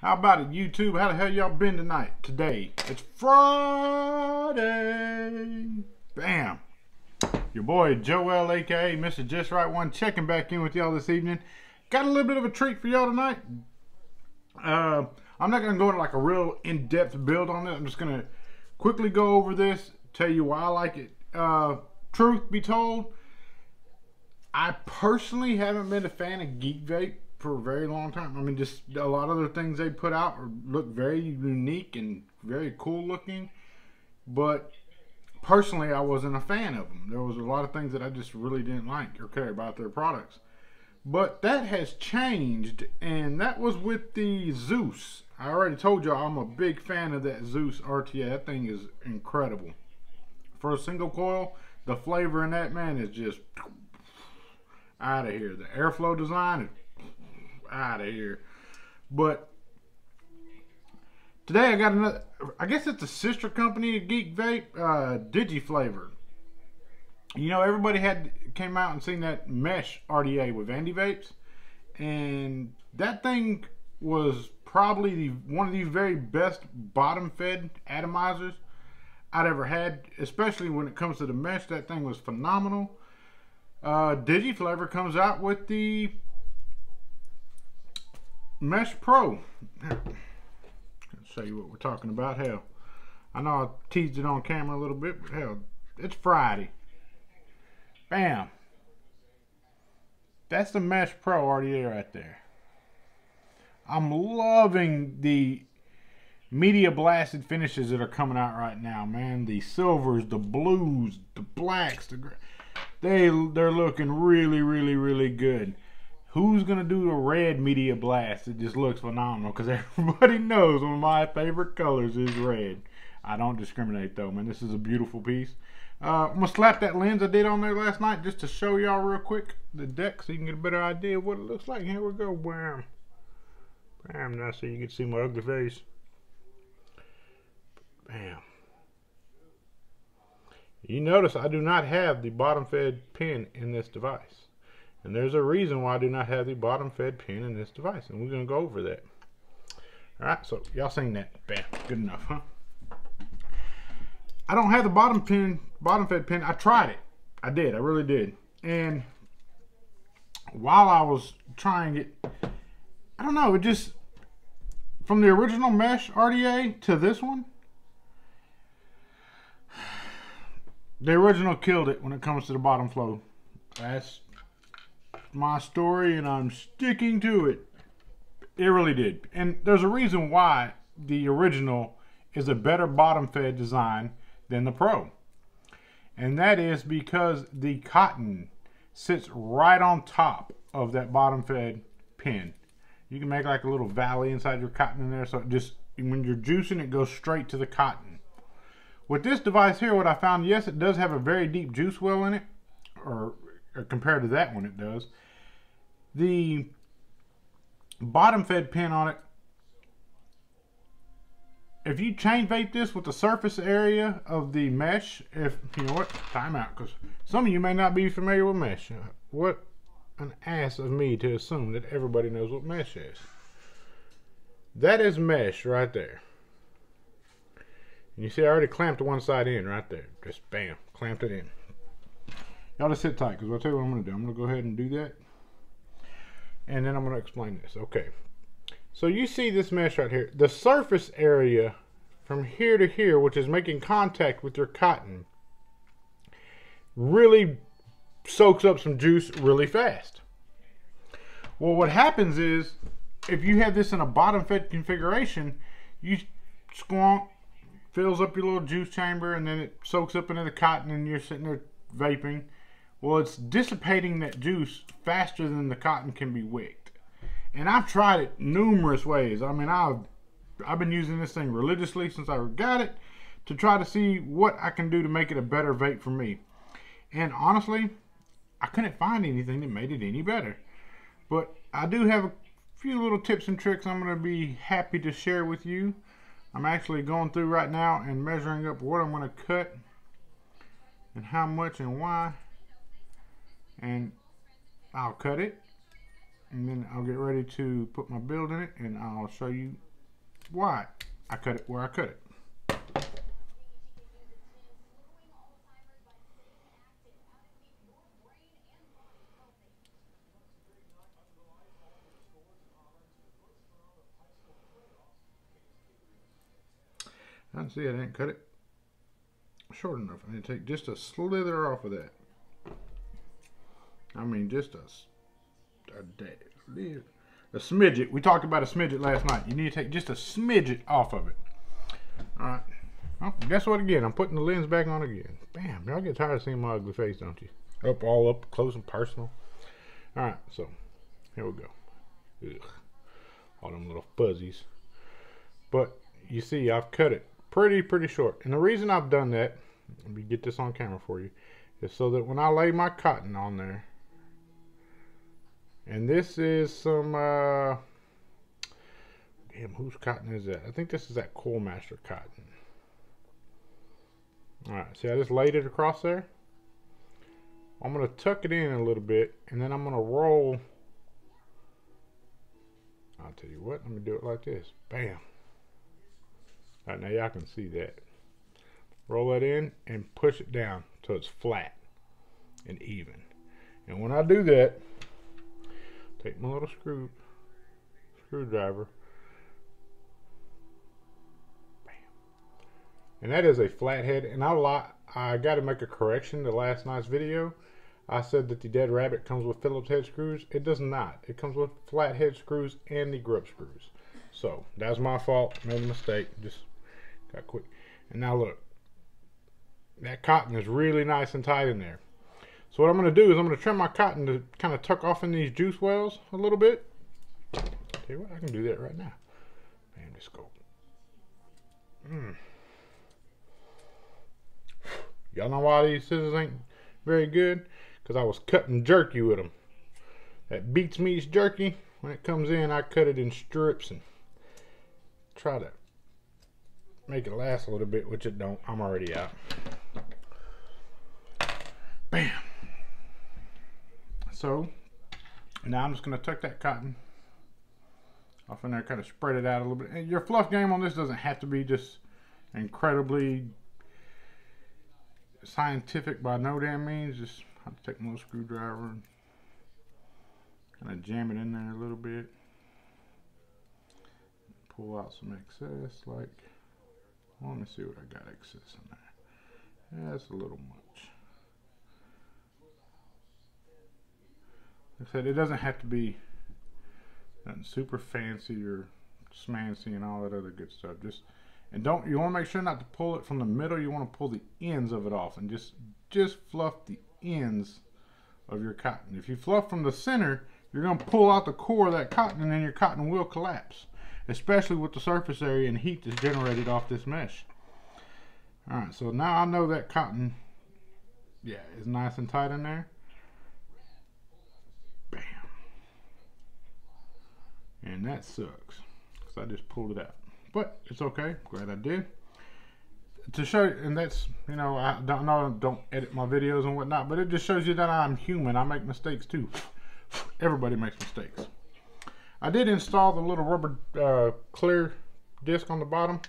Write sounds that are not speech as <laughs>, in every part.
How about it, YouTube? How the hell y'all been tonight? Today. It's Friday. Bam. Your boy Joel, aka Mr. Just Right One, checking back in with y'all this evening. Got a little bit of a treat for y'all tonight. Uh, I'm not gonna go into like a real in-depth build on it. I'm just gonna quickly go over this, tell you why I like it. Uh, truth be told, I personally haven't been a fan of Geek Vape for a very long time. I mean, just a lot of the things they put out look very unique and very cool looking. But personally, I wasn't a fan of them. There was a lot of things that I just really didn't like or care about their products. But that has changed, and that was with the Zeus. I already told you I'm a big fan of that Zeus RTA. That thing is incredible. For a single coil, the flavor in that, man, is just out of here. The airflow design is out of here. But today I got another, I guess it's a sister company of Geek Vape, uh, DigiFlavor. You know, everybody had came out and seen that mesh RDA with Andy Vapes. And that thing was probably the, one of the very best bottom fed atomizers I'd ever had, especially when it comes to the mesh. That thing was phenomenal uh, DigiFlavor comes out with the Mesh Pro. Let's show you what we're talking about. Hell, I know I teased it on camera a little bit, but hell, it's Friday. Bam. That's the Mesh Pro RDA right there. I'm loving the media blasted finishes that are coming out right now, man. The silvers, the blues, the blacks, the they they're looking really, really, really good. Who's gonna do the red media blast? It just looks phenomenal because <laughs> everybody knows one of my favorite colors is red. I don't discriminate though, man. This is a beautiful piece. Uh, I'm gonna slap that lens I did on there last night just to show y'all real quick the deck so you can get a better idea of what it looks like. Here we go, bam, bam. Now so you can see my ugly face. Bam. You notice I do not have the bottom fed pin in this device. And there's a reason why I do not have the bottom fed pin in this device. And we're going to go over that. Alright, so y'all seen that. Bam. Good enough, huh? I don't have the bottom pin, bottom fed pin. I tried it. I did. I really did. And while I was trying it, I don't know, it just, from the original mesh RDA to this one, the original killed it when it comes to the bottom flow. That's my story, and I'm sticking to it. It really did. And there's a reason why the original is a better bottom fed design than the Pro. And that is because the cotton sits right on top of that bottom fed pin. You can make like a little valley inside your cotton in there so just, when you're juicing, it goes straight to the cotton. With this device here, what I found, yes, it does have a very deep juice well in it, or, or compared to that one it does. The bottom fed pin on it, if you chain vape this with the surface area of the mesh, if, you know what, time out, because some of you may not be familiar with mesh. What an ass of me to assume that everybody knows what mesh is. That is mesh right there. And you see I already clamped one side in right there. Just bam, clamped it in. Y'all just sit tight because I'll tell you what I'm going to do. I'm going to go ahead and do that. And then I'm going to explain this. Okay. So you see this mesh right here. The surface area from here to here, which is making contact with your cotton, really soaks up some juice really fast. Well, what happens is, if you have this in a bottom fed configuration, you squonk, fills up your little juice chamber and then it soaks up into the cotton and you're sitting there vaping. Well, it's dissipating that juice faster than the cotton can be wicked. And I've tried it numerous ways. I mean, I've I've been using this thing religiously since I got it to try to see what I can do to make it a better vape for me. And honestly, I couldn't find anything that made it any better. But I do have a few little tips and tricks I'm going to be happy to share with you. I'm actually going through right now and measuring up what I'm going to cut and how much and why and I'll cut it and then I'll get ready to put my build in it and I'll show you why I cut it where I cut it. I see I didn't cut it short enough. I need to take just a slither off of that. I mean, just a, a, a smidget. We talked about a smidget last night. You need to take just a smidget off of it. All right. Well, guess what again? I'm putting the lens back on again. Bam. Y'all get tired of seeing my ugly face, don't you? Up, all up, close and personal. All right. So, here we go. Ugh. All them little fuzzies. But, you see, I've cut it pretty, pretty short. And the reason I've done that, let me get this on camera for you, is so that when I lay my cotton on there, and this is some, uh, damn, whose cotton is that? I think this is that Coil Master cotton. Alright, see I just laid it across there? I'm going to tuck it in a little bit, and then I'm going to roll. I'll tell you what, let me do it like this. Bam. Right now y'all can see that. Roll that in and push it down so it's flat and even. And when I do that, take my little screw screwdriver. Bam. And that is a flathead. And I I got to make a correction to last night's video. I said that the Dead Rabbit comes with Phillips head screws. It does not. It comes with flathead screws and the grub screws. So that's my fault. Made a mistake. Just Got quick. And now look. That cotton is really nice and tight in there. So what I'm going to do is I'm going to trim my cotton to kind of tuck off in these juice wells a little bit. Tell you what, I can do that right now. Man, this go. Mm. Y'all know why these scissors ain't very good? Because I was cutting jerky with them. That beats meats jerky. When it comes in, I cut it in strips and try to make it last a little bit, which it don't. I'm already out. Bam. So, now I'm just going to tuck that cotton off in there, kind of spread it out a little bit. And your fluff game on this doesn't have to be just incredibly scientific by no damn means. Just take my little screwdriver and kind of jam it in there a little bit. Pull out some excess like let me see what I got excess in there. That's a little much. Like I said, it doesn't have to be nothing super fancy or smancy and all that other good stuff. Just and don't you want to make sure not to pull it from the middle. You want to pull the ends of it off and just just fluff the ends of your cotton. If you fluff from the center, you're going to pull out the core of that cotton and then your cotton will collapse especially with the surface area and heat that's generated off this mesh. Alright, so now I know that cotton, yeah, is nice and tight in there. And that sucks, because I just pulled it out. But it's okay, glad I did. To show, and that's, you know, I don't know, don't edit my videos and whatnot, but it just shows you that I'm human. I make mistakes too. Everybody makes mistakes. I did install the little rubber uh, clear disc on the bottom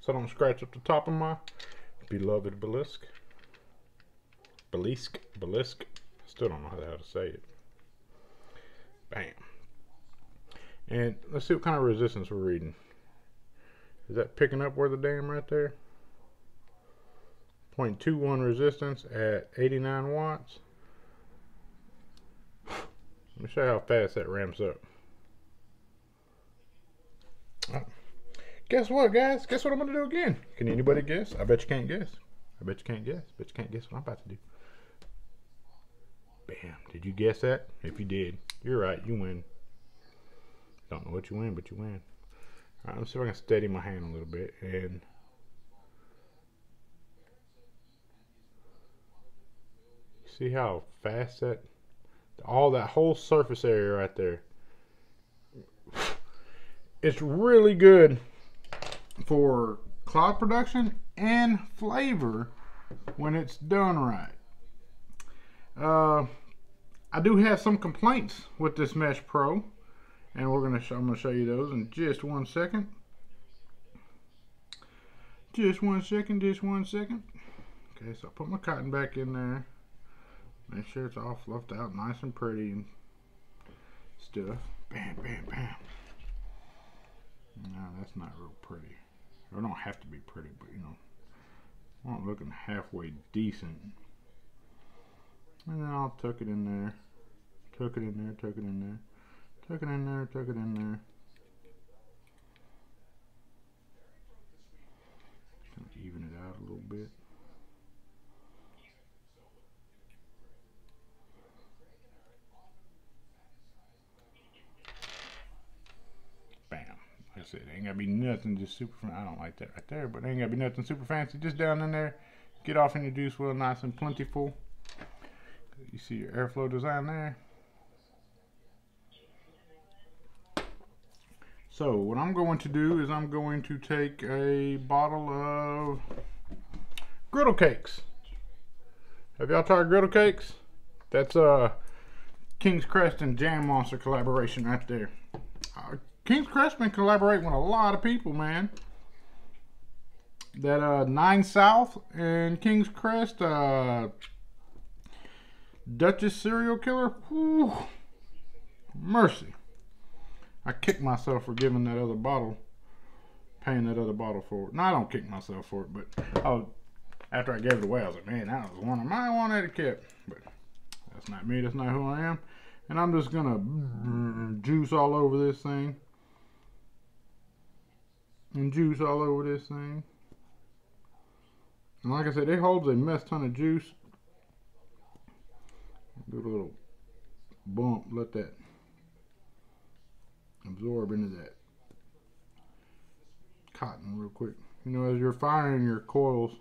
so I don't scratch up the top of my beloved Belisk. Belisk, Belisk. Still don't know how to say it. Bam. And let's see what kind of resistance we're reading. Is that picking up where the dam right there? 0.21 resistance at 89 watts. Let me show you how fast that ramps up. Guess what, guys? Guess what I'm going to do again? Can anybody guess? I bet you can't guess. I bet you can't guess. Bet you can't guess what I'm about to do. Bam. Did you guess that? If you did, you're right. You win. Don't know what you win, but you win. All right, let's see if I can steady my hand a little bit. And see how fast that, all that whole surface area right there it's really good for cloud production and flavor when it's done right. Uh, I do have some complaints with this Mesh Pro, and we're gonna I'm gonna show you those in just one second. Just one second, just one second. Okay, so I put my cotton back in there. Make sure it's all fluffed out nice and pretty and stuff. Bam, bam, bam. No, that's not real pretty. Or don't have to be pretty, but you know, I want looking halfway decent. And then I'll tuck it in there. Tuck it in there, tuck it in there. Tuck it in there, tuck it in there. Kind of even it out a little bit. Bam. Like I said, ain't gotta be nothing just super. I don't like that right there, but ain't gotta be nothing super fancy. Just down in there, get off in your juice well, nice and plentiful. You see your airflow design there. So what I'm going to do is I'm going to take a bottle of griddle cakes. Have y'all tried griddle cakes? That's a uh, King's Crest and Jam Monster collaboration right there. Uh, King's Crest been collaborating with a lot of people, man. That uh, Nine South and King's Crest, uh, Duchess serial killer. Whew. Mercy. I kick myself for giving that other bottle, paying that other bottle for it. No, I don't kick myself for it, but oh, after I gave it away, I was like, man, that was one of my one etiquette. But that's not me. That's not who I am. And I'm just gonna juice all over this thing. And juice all over this thing. And like I said, it holds a mess ton of juice. Do a little bump, let that absorb into that cotton real quick. You know, as you're firing your coils,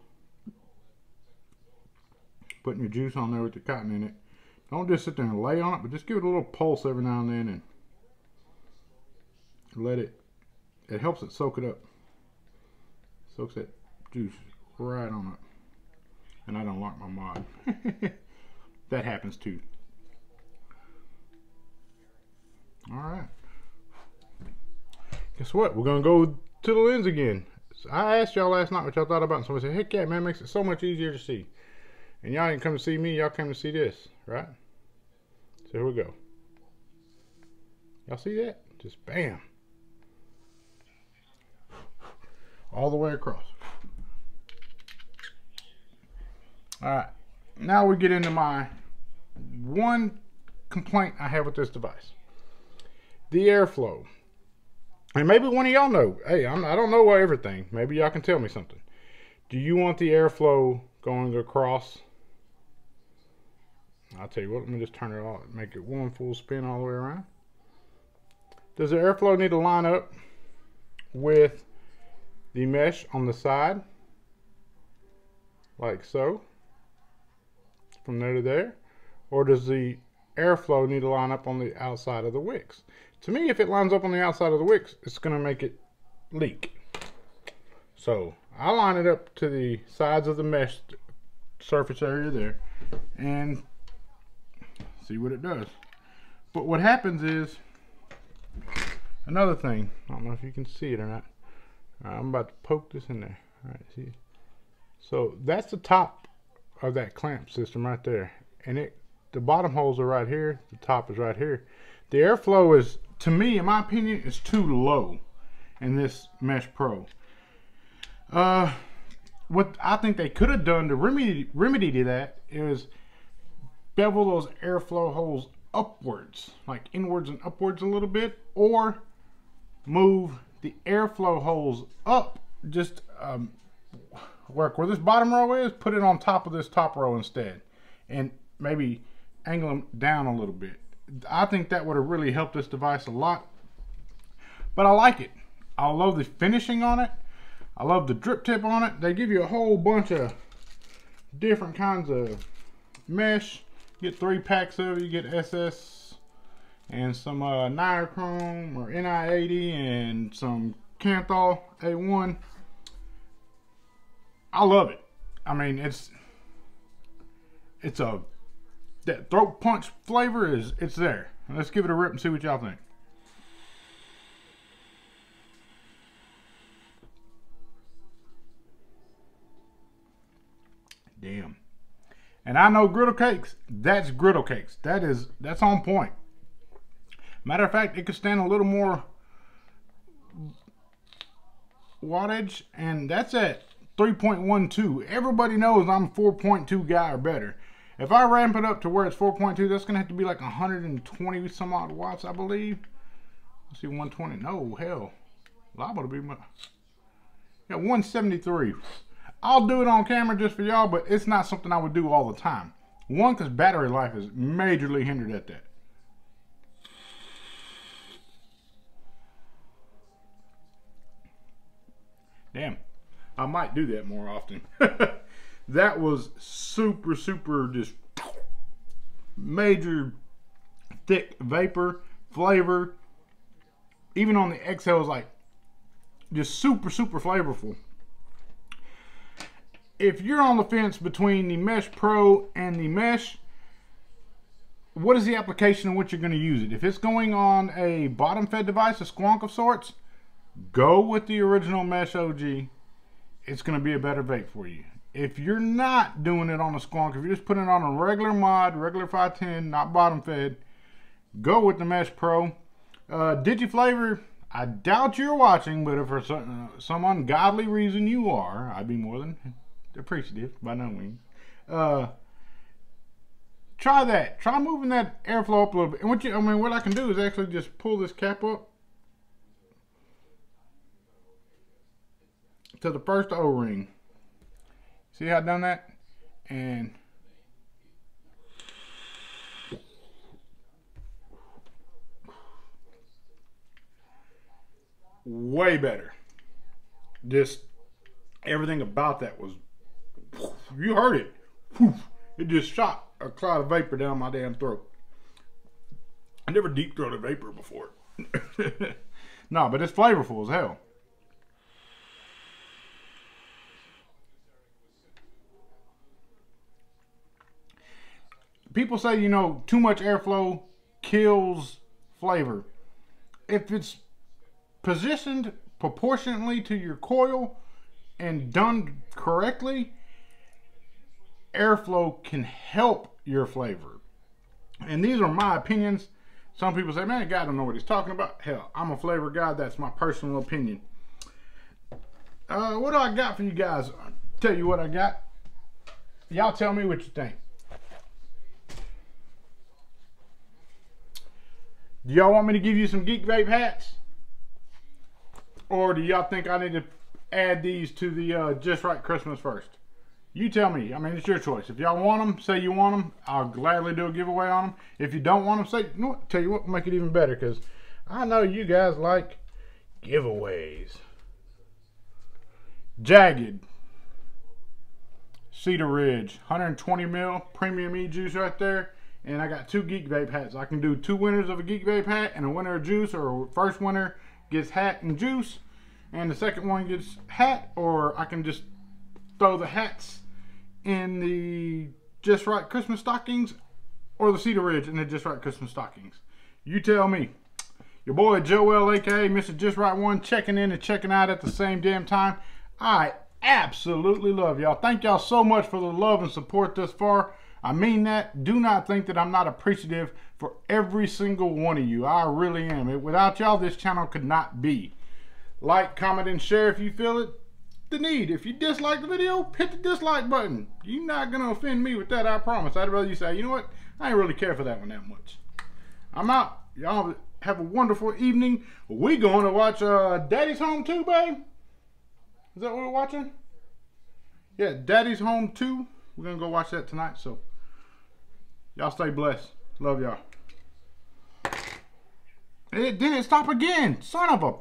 putting your juice on there with the cotton in it, don't just sit there and lay on it, but just give it a little pulse every now and then and let it, it helps it soak it up. Soaks that juice right on up. And I don't like my mod. <laughs> that happens too. All right guess what? We're gonna go to the lens again. So I asked y'all last night what y'all thought about, and somebody said, "Heck yeah, man, makes it so much easier to see." And y'all didn't come to see me; y'all came to see this, right? So here we go. Y'all see that? Just bam, all the way across. All right, now we get into my one complaint I have with this device: the airflow. And maybe one of y'all know. Hey, I'm, I don't know everything. Maybe y'all can tell me something. Do you want the airflow going across? I'll tell you what, let me just turn it off. Make it one full spin all the way around. Does the airflow need to line up with the mesh on the side? Like so. From there to there. Or does the airflow need to line up on the outside of the wicks? To me, if it lines up on the outside of the wicks, it's going to make it leak. So I line it up to the sides of the mesh surface area there and see what it does. But what happens is, another thing, I don't know if you can see it or not. Right, I'm about to poke this in there. All right, see? So that's the top of that clamp system right there. And it, the bottom holes are right here. The top is right here. The airflow is to me, in my opinion, is too low in this Mesh Pro. Uh, what I think they could have done to remedy, remedy to that is bevel those airflow holes upwards, like inwards and upwards a little bit, or move the airflow holes up just um, work where this bottom row is, put it on top of this top row instead, and maybe angle them down a little bit. I think that would have really helped this device a lot. But I like it. I love the finishing on it. I love the drip tip on it. They give you a whole bunch of different kinds of mesh. You get three packs of it. You get SS and some uh, or NI80 and some Kanthal A1. I love it. I mean, it's it's a that throat punch flavor is it's there. Let's give it a rip and see what y'all think. Damn. And I know griddle cakes. That's griddle cakes. That is that's on point. Matter of fact, it could stand a little more wattage, and that's at 3.12. Everybody knows I'm 4.2 guy or better. If I ramp it up to where it's 4.2, that's gonna have to be like 120 some odd watts, I believe. Let's see, 120. No, hell. Liable to be my. Yeah, 173. I'll do it on camera just for y'all, but it's not something I would do all the time. One, because battery life is majorly hindered at that. Damn, I might do that more often. <laughs> that was super, super just major thick vapor, flavor. Even on the exhale, like just super, super flavorful. If you're on the fence between the Mesh Pro and the Mesh, what is the application in which you're going to use it? If it's going on a bottom fed device, a squonk of sorts, go with the original Mesh OG. It's going to be a better vape for you. If you're not doing it on a squonk, if you're just putting it on a regular mod, regular 510, not bottom fed, go with the Mesh Pro. Uh, DigiFlavor, I doubt you're watching, but if for some, some ungodly reason you are, I'd be more than appreciative, by no means. Uh, try that. Try moving that airflow up a little bit. And what you, I mean, what I can do is actually just pull this cap up to the first O-ring. See how I've done that? And way better. Just everything about that was you heard it. It just shot a cloud of vapor down my damn throat. I never deep throated vapor before. <laughs> no, but it's flavorful as hell. People say, you know, too much airflow kills flavor. If it's positioned proportionately to your coil and done correctly, airflow can help your flavor. And these are my opinions. Some people say, man, God don't know what he's talking about. Hell, I'm a flavor guy. That's my personal opinion. Uh, what do I got for you guys? I'll tell you what I got. Y'all tell me what you think. Do y'all want me to give you some Geek Vape hats? Or do y'all think I need to add these to the uh, Just Right Christmas first? You tell me. I mean, it's your choice. If y'all want them, say you want them. I'll gladly do a giveaway on them. If you don't want them, say, you know? Tell you what, make it even better because I know you guys like giveaways. Jagged. Cedar Ridge. 120 mil premium e-juice right there and I got two Geek Vape hats. I can do two winners of a Geek Vape hat and a winner of juice, or first winner gets hat and juice, and the second one gets hat, or I can just throw the hats in the Just Right Christmas stockings, or the Cedar Ridge in the Just Right Christmas stockings. You tell me. Your boy Joel, aka Mr. Just Right One, checking in and checking out at the same damn time. I absolutely love y'all. Thank y'all so much for the love and support thus far. I mean that. Do not think that I'm not appreciative for every single one of you. I really am. Without y'all, this channel could not be. Like, comment, and share if you feel it the need. If you dislike the video, hit the dislike button. You're not going to offend me with that, I promise. I'd rather you say, you know what? I ain't really care for that one that much. I'm out. Y'all have a wonderful evening. We going to watch uh, Daddy's Home 2, babe? Is that what we're watching? Yeah, Daddy's Home 2. We're going to go watch that tonight, so... Y'all stay blessed. Love y'all. It didn't stop again. Son of a